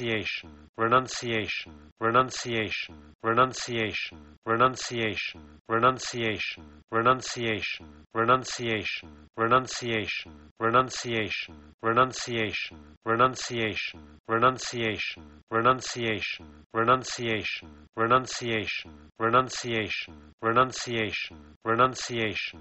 renunciation, renunciation, renunciation, renunciation, renunciation, renunciation, renunciation, renunciation, renunciation, renunciation, renunciation, renunciation, renunciation, renunciation, renunciation, renunciation, renunciation, renunciation,